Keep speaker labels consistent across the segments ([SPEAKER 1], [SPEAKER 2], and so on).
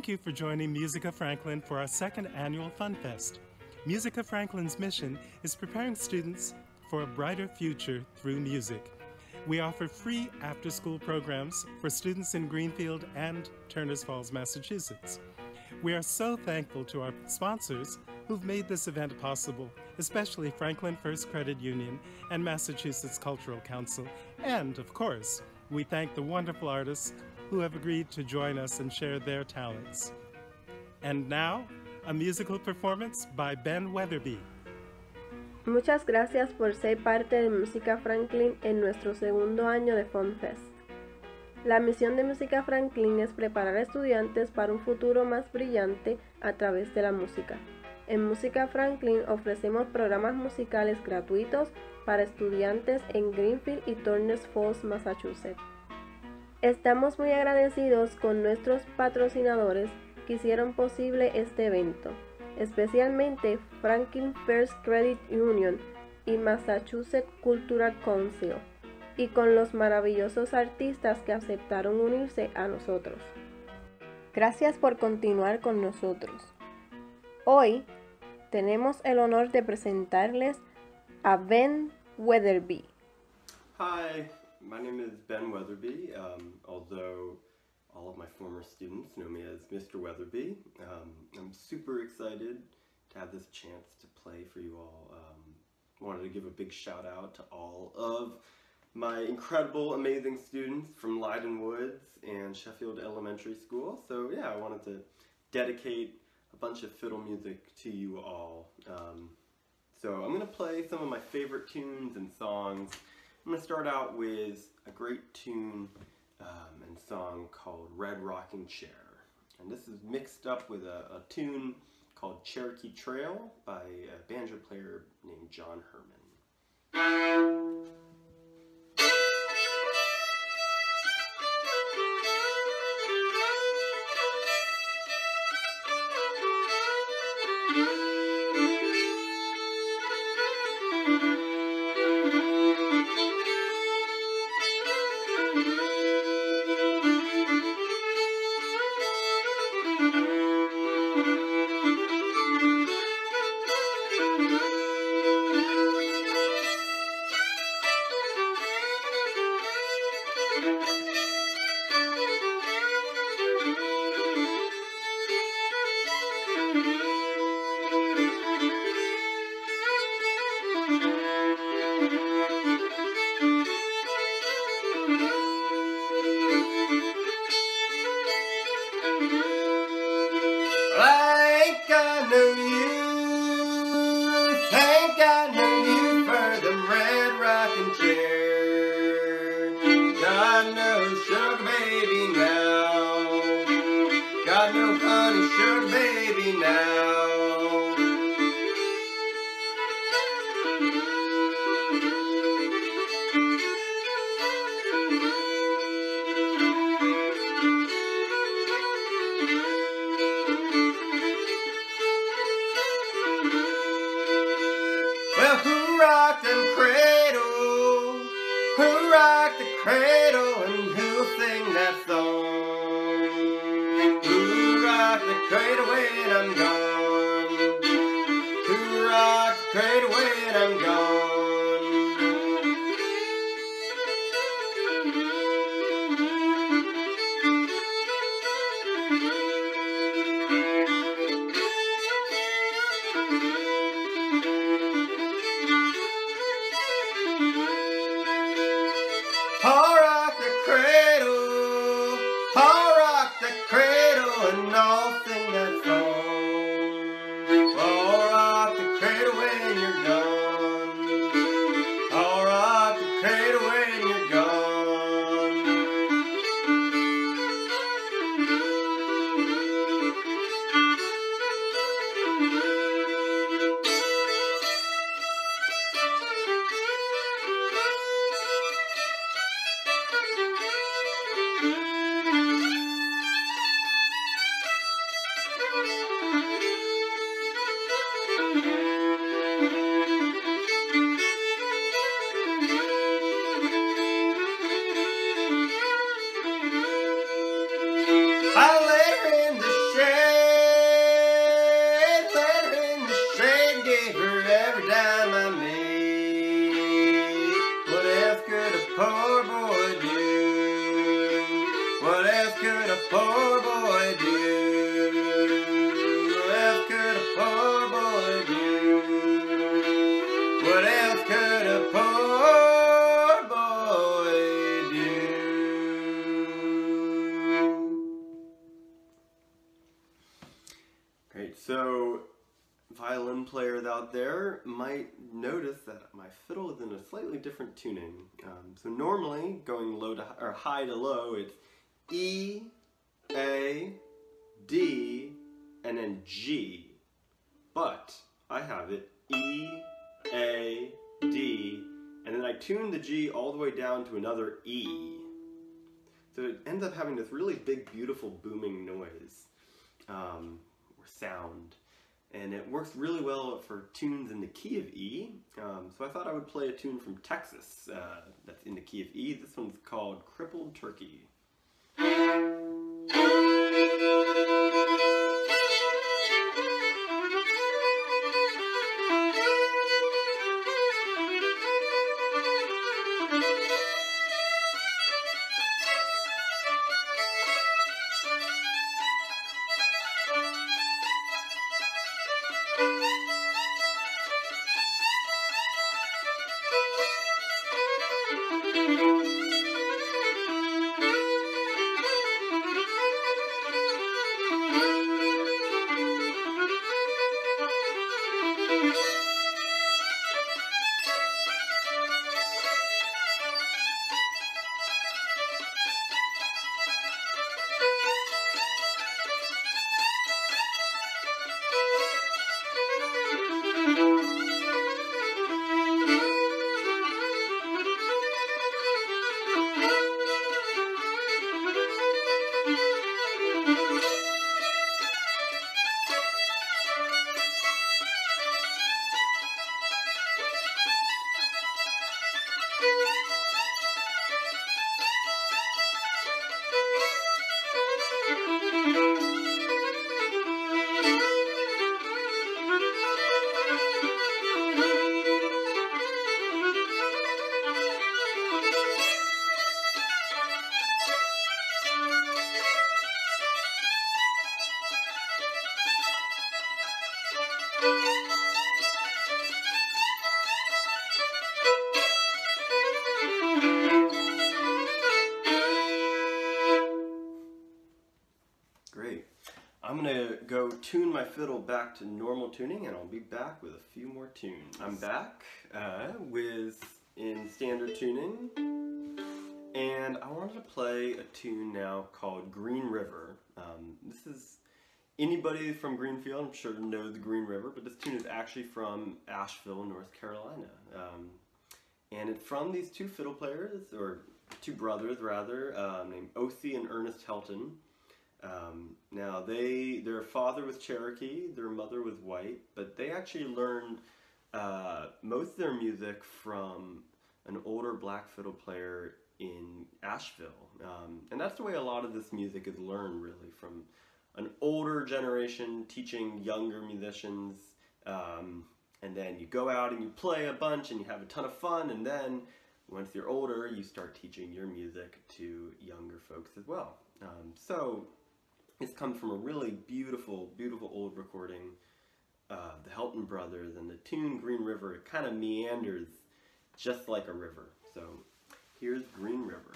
[SPEAKER 1] Thank you for joining Musica Franklin for our second annual Fun Fest. Musica Franklin's mission is preparing students for a brighter future through music. We offer free after school programs for students in Greenfield and Turners Falls, Massachusetts. We are so thankful to our sponsors who've made this event possible, especially Franklin First Credit Union and Massachusetts Cultural Council. And, of course, we thank the wonderful artists who have agreed to join us and share their talents. And now, a musical performance by Ben Weatherby.
[SPEAKER 2] Muchas gracias por ser parte de Música Franklin en nuestro segundo año de FunFest. La misión de Música Franklin es preparar a estudiantes para un futuro más brillante a través de la música. En Música Franklin ofrecemos programas musicales gratuitos para estudiantes en Greenfield y Turners Falls, Massachusetts. Estamos muy agradecidos con nuestros patrocinadores que hicieron posible este evento, especialmente Franklin First Credit Union y Massachusetts Cultural Council, y con los maravillosos artistas que aceptaron unirse a nosotros. Gracias por continuar con nosotros. Hoy tenemos el honor de presentarles a Ben Weatherby.
[SPEAKER 3] Hi, my name is Ben Wetherbee, um, although all of my former students know me as Mr. Wetherbee. Um, I'm super excited to have this chance to play for you all. Um, wanted to give a big shout out to all of my incredible, amazing students from Leyden Woods and Sheffield Elementary School. So yeah, I wanted to dedicate a bunch of fiddle music to you all. Um, so I'm going to play some of my favorite tunes and songs. I'm going to start out with a great tune um, and song called Red Rocking Chair. And this is mixed up with a, a tune called Cherokee Trail by a banjo player named John Herrmann. I'm gone? So violin players out there might notice that my fiddle is in a slightly different tuning. Um, so normally, going low to or high to low, it's E, A, D, and then G. But I have it E, A, D, and then I tune the G all the way down to another E. So it ends up having this really big, beautiful booming noise um, sound and it works really well for tunes in the key of E. Um, so I thought I would play a tune from Texas uh, that's in the key of E. This one's called Crippled Turkey. I'm gonna go tune my fiddle back to normal tuning and I'll be back with a few more tunes. I'm back uh, with in standard tuning and I wanted to play a tune now called Green River. Um, this is anybody from Greenfield, I'm sure knows the Green River, but this tune is actually from Asheville, North Carolina. Um, and it's from these two fiddle players, or two brothers rather, uh, named Othie and Ernest Helton. Um, now they, their father was Cherokee, their mother was white, but they actually learned uh, most of their music from an older black fiddle player in Asheville. Um, and that's the way a lot of this music is learned really, from an older generation teaching younger musicians. Um, and then you go out and you play a bunch and you have a ton of fun, and then once you're older, you start teaching your music to younger folks as well. Um, so this comes from a really beautiful, beautiful old recording uh, of the Helton Brothers, and the tune Green River, it kind of meanders just like a river. So here's Green River.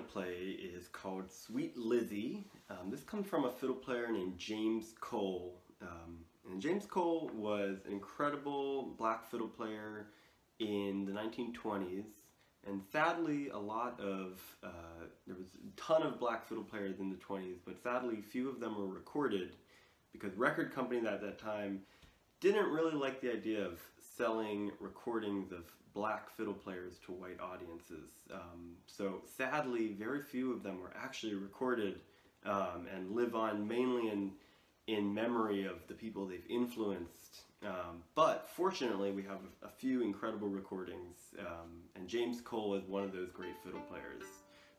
[SPEAKER 3] Play is called Sweet Lizzie. Um, this comes from a fiddle player named James Cole. Um, and James Cole was an incredible black fiddle player in the 1920s. And sadly, a lot of, uh, there was a ton of black fiddle players in the 20s, but sadly, few of them were recorded because record companies at that time didn't really like the idea of selling recordings of black fiddle players to white audiences. Um, so sadly, very few of them were actually recorded um, and live on mainly in, in memory of the people they've influenced. Um, but fortunately, we have a, few incredible recordings, um, and James Cole is one of those great fiddle players.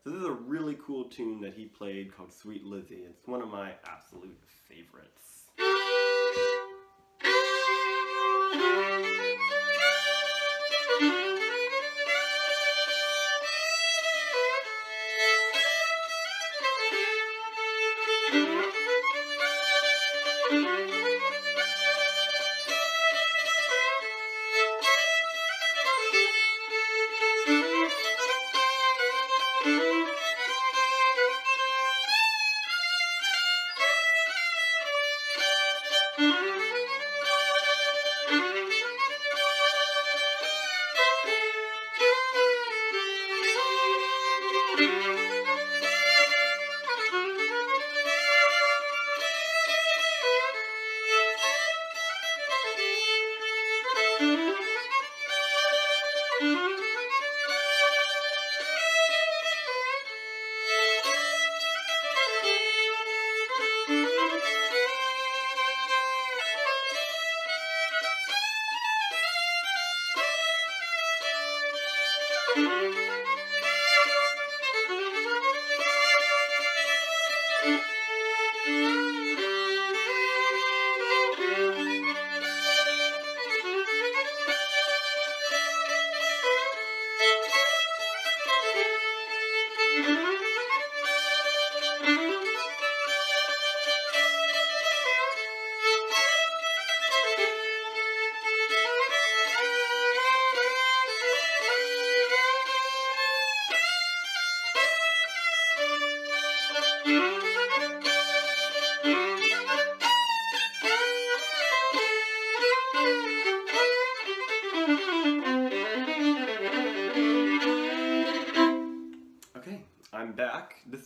[SPEAKER 3] So this is a really cool tune that he played called Sweet Lizzie. It's one of my absolute favorites. Thank you. Música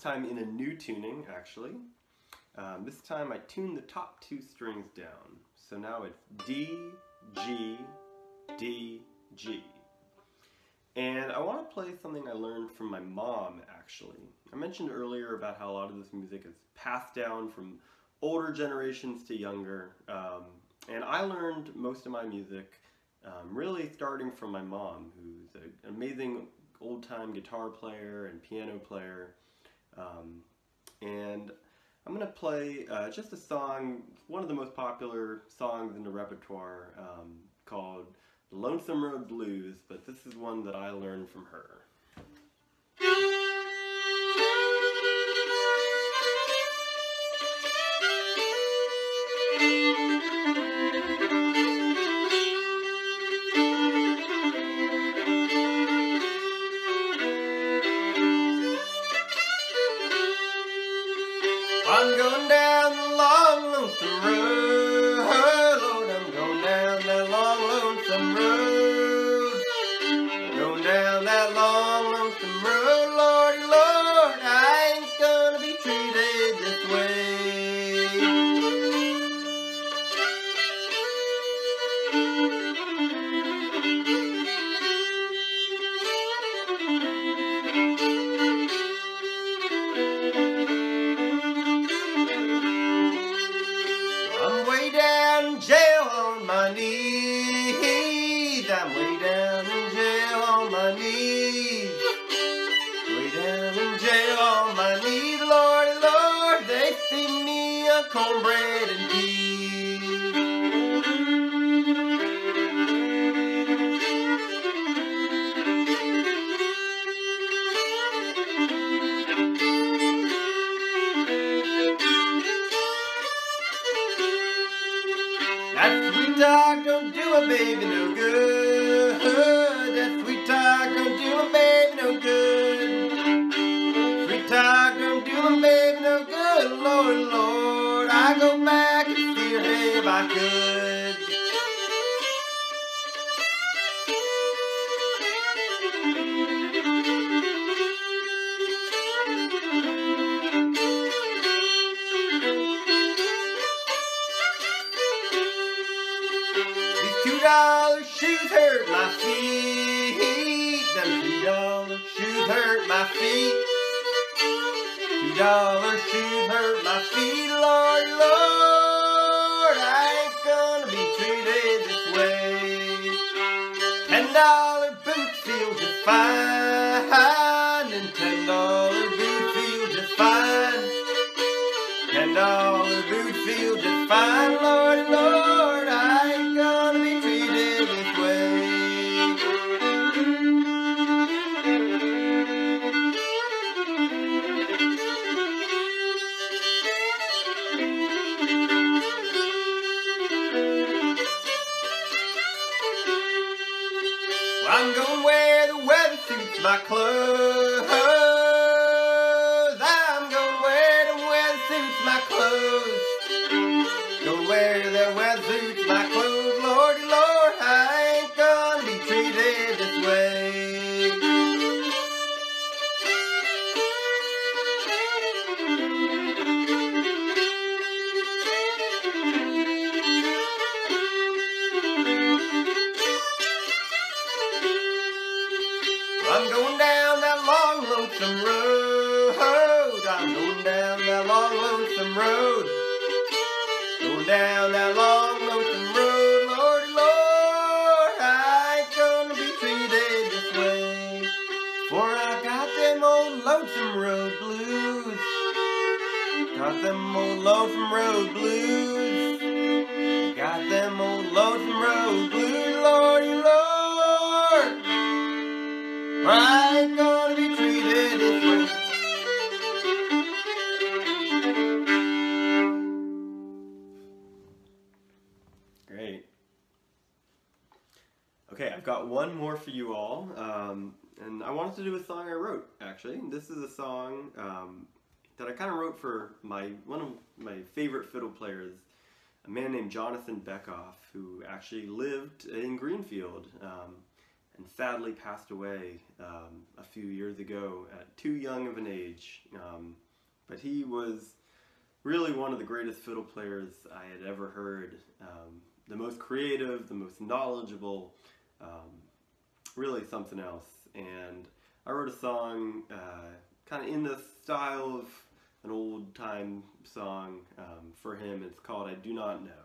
[SPEAKER 3] time in a new tuning, actually. Um, this time I tuned the top two strings down. So now it's D, G, D, G. And I want to play something I learned from my mom, actually. I mentioned earlier about how a lot of this music is passed down from older generations to younger. Um, and I learned most of my music um, really starting from my mom, who's an amazing old-time guitar player and piano player. Um, and I'm going to play uh, just a song, one of the most popular songs in the repertoire um, called Lonesome Road Blues, but this is one that I learned from her. My knees. I'm way down in jail on my knees. Way down in jail on my knees, Lordy, Lord, they feed me a cornbread and baby lonesome road. Going down that long lonesome road, Lordy Lord. I ain't gonna be treated this way. For I got them old lonesome road blues. Got them old lonesome road blues. Got them old lonesome road blues, got one more for you all, um, and I wanted to do a song I wrote. Actually, this is a song um, that I kind of wrote for my one of my favorite fiddle players, a man named Jonathan Bekoff, who actually lived in Greenfield. Um, and sadly passed away um, a few years ago at too young of an age. Um, but he was really one of the greatest fiddle players I had ever heard. Um, the most creative, the most knowledgeable, um, really something else. And I wrote a song uh, kind of in the style of an old time song um, for him. It's called I Do Not Know.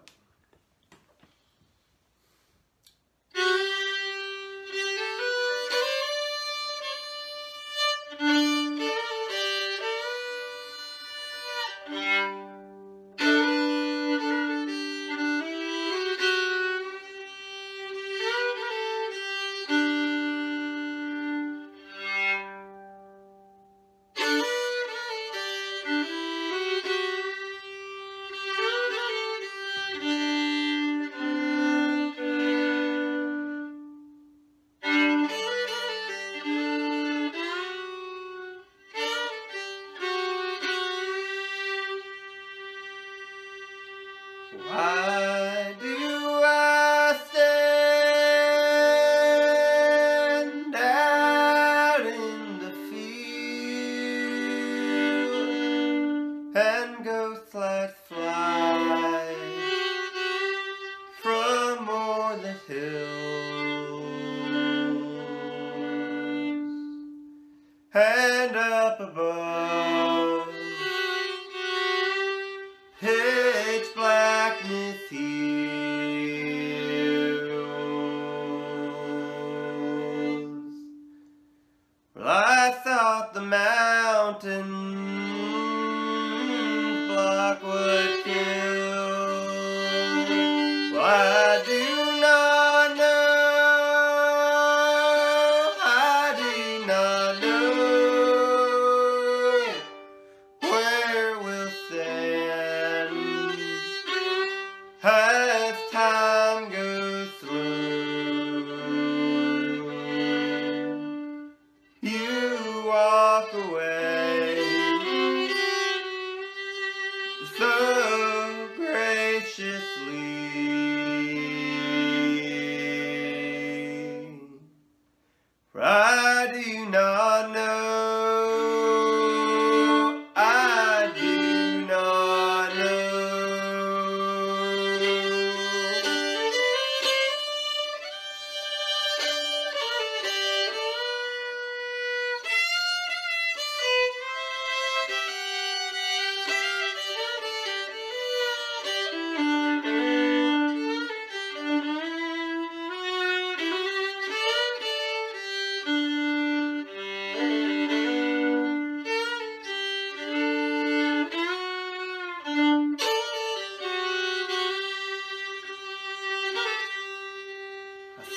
[SPEAKER 3] And up above?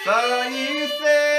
[SPEAKER 3] So you say.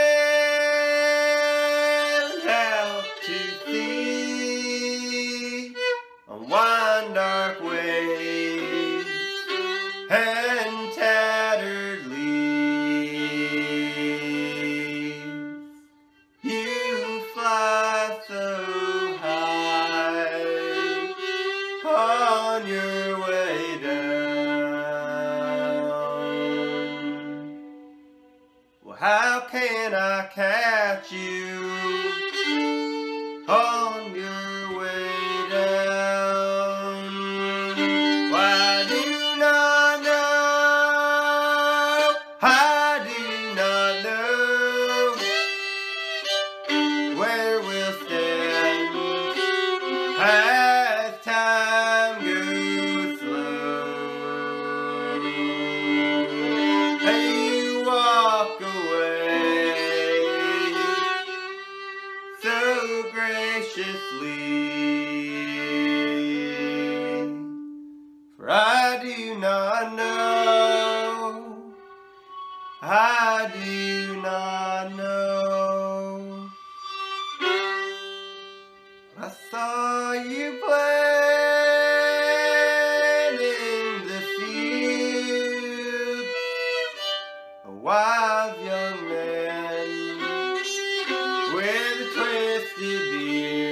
[SPEAKER 3] Twisted beard.